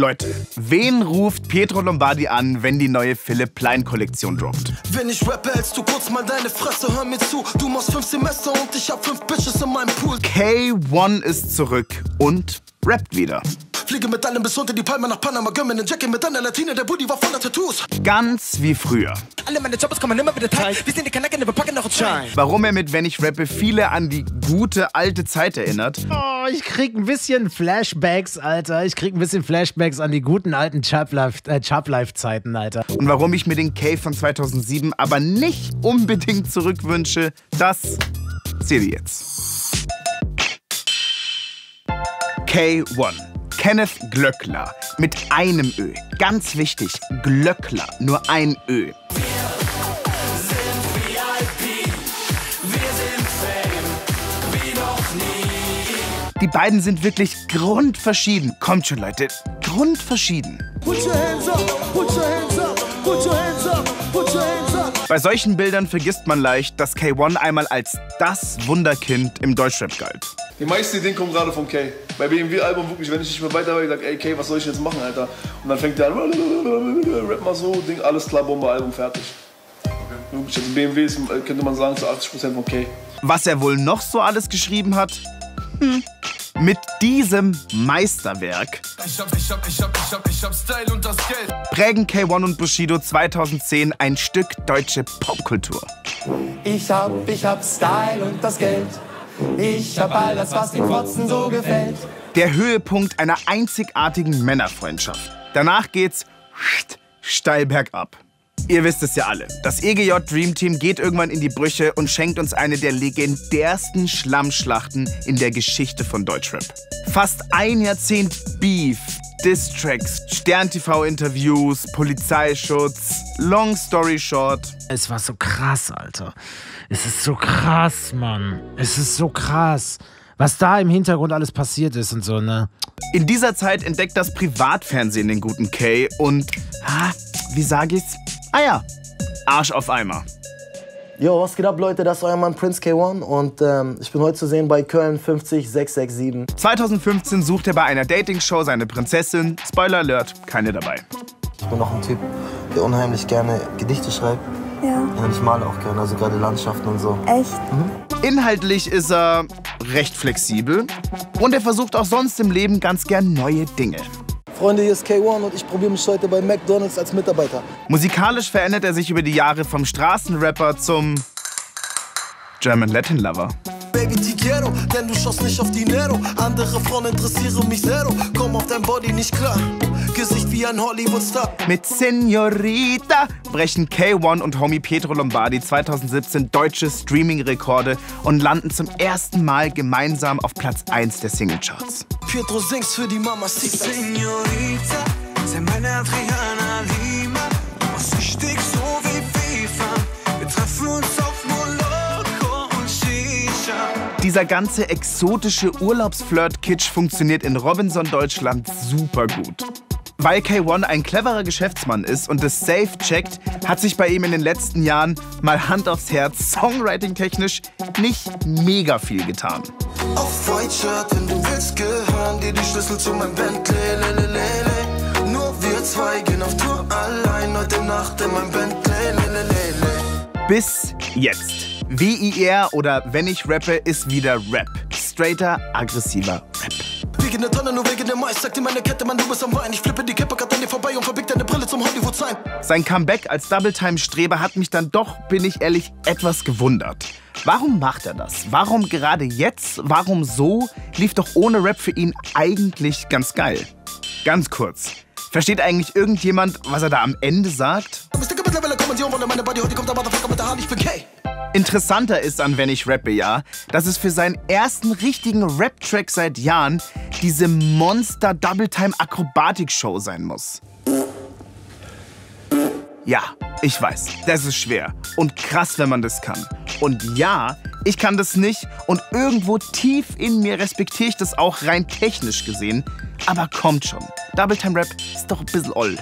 Leute, wen ruft Pietro Lombardi an, wenn die neue Philipp Plein Kollektion droppt? Wenn ich rappe, hältst du kurz mal deine Fresse, hör mir zu. Du machst fünf Semester und ich hab fünf Bitches in meinem Pool. K1 ist zurück und rappt wieder. Fliege mit allem bis unter die Palme nach Panama, gönn mir ne Jackie mit einer Latine, der Booty war voller Tattoos. Ganz wie früher. Alle meine Jobbers kommen immer wieder teil. Wir sind die Kanaken, wir packen noch ein Schein. Warum er mit Wenn ich rappe viele an die gute alte Zeit erinnert Oh, ich krieg ein bisschen Flashbacks, Alter. Ich krieg ein bisschen Flashbacks an die guten alten Chubb-Life-Zeiten, Alter. und warum ich mir den K von 2007 aber nicht unbedingt zurückwünsche, das seht ihr jetzt. K1. Kenneth Glöckler mit einem Ö. Ganz wichtig, Glöckler, nur ein Ö. Die beiden sind wirklich grundverschieden. Kommt schon, Leute, grundverschieden. Bei solchen Bildern vergisst man leicht, dass K1 einmal als das Wunderkind im Deutschrap galt. Die meisten Ideen kommen gerade von Kay. Bei BMW-Album wirklich, wenn ich nicht mehr weiter war, ich sag, ey Kay, was soll ich jetzt machen, Alter? Und dann fängt der an, rap mal so, Ding, alles klar, Bombe, Album fertig. Wirklich, also BMW ist, könnte man sagen, zu 80% von Kay. Was er wohl noch so alles geschrieben hat? Hm. Mit diesem Meisterwerk Ich hab, ich hab, ich hab, ich hab, ich hab Style und das Geld. prägen K1 und Bushido 2010 ein Stück deutsche Popkultur. Ich hab, ich hab Style und das Geld. Ich hab all das, was den Fotzen so gefällt. Der Höhepunkt einer einzigartigen Männerfreundschaft. Danach geht's steil bergab. Ihr wisst es ja alle. Das EGJ Dream Team geht irgendwann in die Brüche und schenkt uns eine der legendärsten Schlammschlachten in der Geschichte von Deutschrap. Fast ein Jahrzehnt Beef, Distracks, Stern-TV-Interviews, Polizeischutz, Long Story Short. Es war so krass, Alter. Es ist so krass, Mann. Es ist so krass. Was da im Hintergrund alles passiert ist und so, ne? In dieser Zeit entdeckt das Privatfernsehen den guten Kay und, ah, wie sag ich's? Ah ja, Arsch auf Eimer. Yo, was geht ab, Leute? Das ist euer Mann Prince K1 und ähm, ich bin heute zu sehen bei Köln 50667. 2015 sucht er bei einer Dating-Show seine Prinzessin. Spoiler Alert, keine dabei. Ich bin auch ein Typ, der unheimlich gerne Gedichte schreibt. Ja, Und ich male auch gerne, also gerade Landschaften und so. echt. Inhaltlich ist er recht flexibel und er versucht auch sonst im Leben ganz gern neue Dinge. Freunde, hier ist K1 und ich probiere mich heute bei McDonalds als Mitarbeiter. Musikalisch verändert er sich über die Jahre vom Straßenrapper zum German Latin Lover. Baby, quiero, denn du schaust nicht auf Dinero. Andere Frauen interessieren mich zero. Komm auf dein Body nicht klar. Gesicht wie ein Hollywood-Star. Mit Senorita brechen K1 und Homie Pietro Lombardi 2017 deutsche Streaming-Rekorde und landen zum ersten Mal gemeinsam auf Platz 1 der Singlecharts. Pietro singst für die Mama Senorita, sei meine Adriana Lima. Was ich dick so Dieser ganze exotische Urlaubsflirt-Kitsch funktioniert in Robinson Deutschland super gut. Weil K1 ein cleverer Geschäftsmann ist und es safe checkt, hat sich bei ihm in den letzten Jahren mal Hand aufs Herz Songwriting-technisch nicht mega viel getan. Auf White Shirt, wenn du willst, gehören dir die Schlüssel zu meinem Bentley. Lelelele. Nur wir zwei gehen auf Tour allein heute Nacht in meinem Bentley. Lelelele. Bis jetzt. WIR oder Wenn ich rappe ist wieder Rap. Straighter, aggressiver Rap. Wegen der Tonne, nur wegen der Mais. Sagt dir meine Kette, Mann, du bist am Wein. Ich flippe die Kippe grad an dir vorbei und verbieg deine Brille zum Hollywood-Sein. Sein Comeback als Double-Time-Streber hat mich dann doch, bin ich ehrlich, etwas gewundert. Warum macht er das? Warum gerade jetzt? Warum so? Lief doch ohne Rap für ihn eigentlich ganz geil. Ganz kurz. Versteht eigentlich irgendjemand, was er da am Ende sagt? Interessanter ist an Wenn ich rappe, ja, dass es für seinen ersten richtigen Rap-Track seit Jahren diese Monster-Double-Time-Akrobatik-Show sein muss. Ja, ich weiß, das ist schwer und krass, wenn man das kann. Und ja, ich kann das nicht und irgendwo tief in mir respektiere ich das auch rein technisch gesehen. Aber kommt schon, Double-Time-Rap ist doch ein bisschen oll.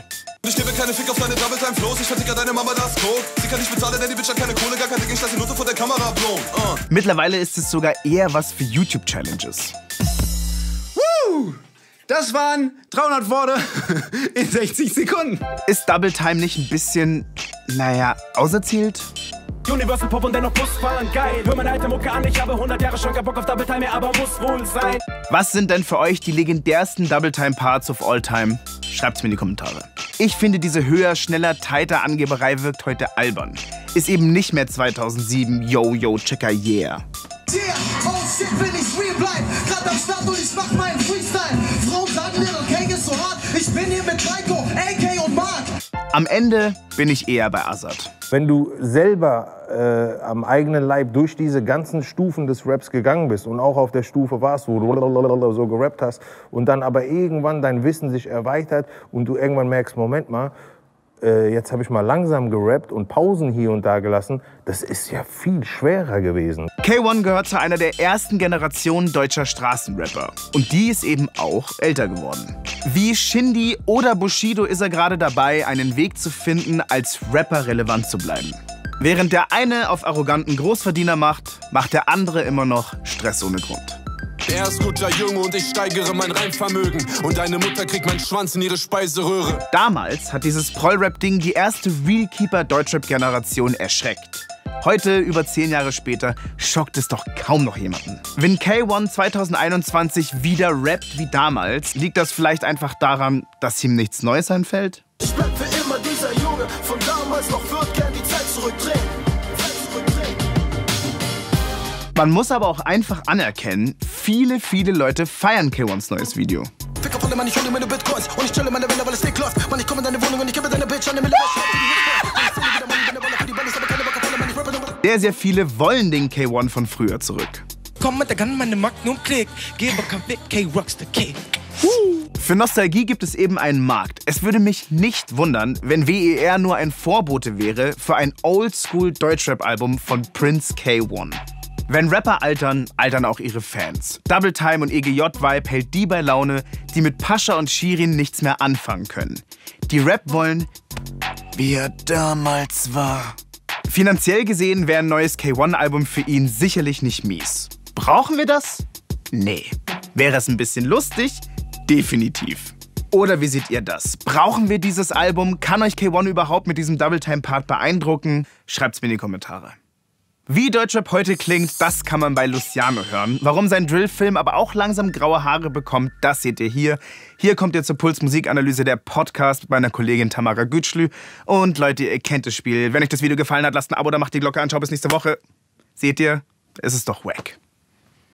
Ich gebe keine Fick auf deine Double-Time-Flows. Ich verticker deine Mama das Code. Sie kann nicht bezahlen, denn die Bitch hat keine Kohle, gar kein Ding. Ich lasse die Note vor der Kamera blown. Uh. Mittlerweile ist es sogar eher was für YouTube-Challenges. Das waren 300 Worte in 60 Sekunden. Ist Double Time nicht ein bisschen, naja, auserzählt? Universal Pop und dennoch Busfahren, geil. Hör meine alte Mucke an, ich habe 100 Jahre schon keinen Bock auf Double Time mehr, aber muss wohl sein. Was sind denn für euch die legendärsten Double Time Parts of all time? Schreibt's mir in die Kommentare. Ich finde, diese höher, schneller, tighter Angeberei wirkt heute albern. Ist eben nicht mehr 2007 Yo, yo, checker, yeah. Yeah, oh shit, bin ich real bleib. Grad am Start und ich mach meinen Freestyle. Frauen sagen, Little King ist so hart. Ich bin hier mit Heiko, AK. Am Ende bin ich eher bei Azad. Wenn du selber äh, am eigenen Leib durch diese ganzen Stufen des Raps gegangen bist und auch auf der Stufe warst, wo du so gerappt hast und dann aber irgendwann dein Wissen sich erweitert und du irgendwann merkst, Moment mal, äh, jetzt habe ich mal langsam gerappt und Pausen hier und da gelassen, das ist ja viel schwerer gewesen. K1 gehört zu einer der ersten Generationen deutscher Straßenrapper. Und die ist eben auch älter geworden. Wie Shindy oder Bushido ist er gerade dabei, einen Weg zu finden, als Rapper relevant zu bleiben. Während der eine auf arroganten Großverdiener macht, macht der andere immer noch Stress ohne Grund. Er ist guter Junge und ich steigere mein Reimvermögen. Und deine Mutter kriegt meinen Schwanz in ihre Speiseröhre. Damals hat dieses Prollrap-Ding die erste Realkeeper-Deutschrap-Generation erschreckt. Heute, über zehn Jahre später, schockt es doch kaum noch jemanden. Wenn K1 2021 wieder rappt wie damals, liegt das vielleicht einfach daran, dass ihm nichts Neues einfällt? Ich bleib für immer dieser Junge von damals, noch wird gern die Zeit zurückdrehen. Man muss aber auch einfach anerkennen, viele, viele Leute feiern K1s neues Video. Sehr, sehr viele wollen den K1 von früher zurück. Komm mit der Gun, meine Magnum Klick. Gebe kein Big K Rocks the K. Für Nostalgie gibt es eben einen Markt. Es würde mich nicht wundern, wenn WER nur ein Vorbote wäre für ein Oldschool Deutschrap-Album von Prince K1. Wenn Rapper altern, altern auch ihre Fans. Double Time und EGJ-Vibe hält die bei Laune, die mit Pascha und Shirin nichts mehr anfangen können. Die Rap wollen, wie er damals war. Finanziell gesehen wäre ein neues K1-Album für ihn sicherlich nicht mies. Brauchen wir das? Nee. Wäre es ein bisschen lustig? Definitiv. Oder wie seht ihr das? Brauchen wir dieses Album? Kann euch K1 überhaupt mit diesem Double-Time-Part beeindrucken? Schreibt's mir in die Kommentare. Wie Deutschrap heute klingt, das kann man bei Luciano hören. Warum sein Drillfilm aber auch langsam graue Haare bekommt, das seht ihr hier. Hier kommt ihr zur Puls Musikanalyse der Podcast mit meiner Kollegin Tamara Gütschlü. Und Leute, ihr kennt das Spiel. Wenn euch das Video gefallen hat, lasst ein Abo, da macht die Glocke an. Ciao, bis nächste Woche. Seht ihr? Es ist doch wack.